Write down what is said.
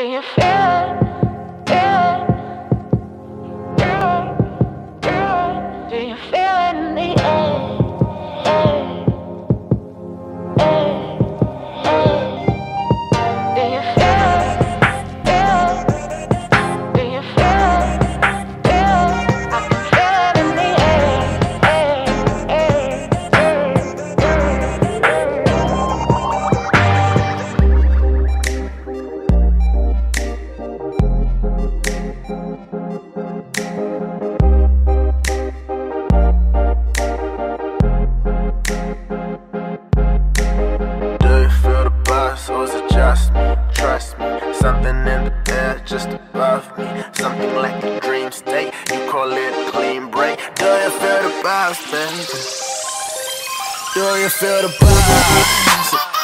Do you feel it? Feel it? Feel it? Feel it? Do you feel it in the air? Do you something in the air just above me. Something like a dream state, you call it a clean break. Do you feel the buzz, baby? Do you feel the buzz?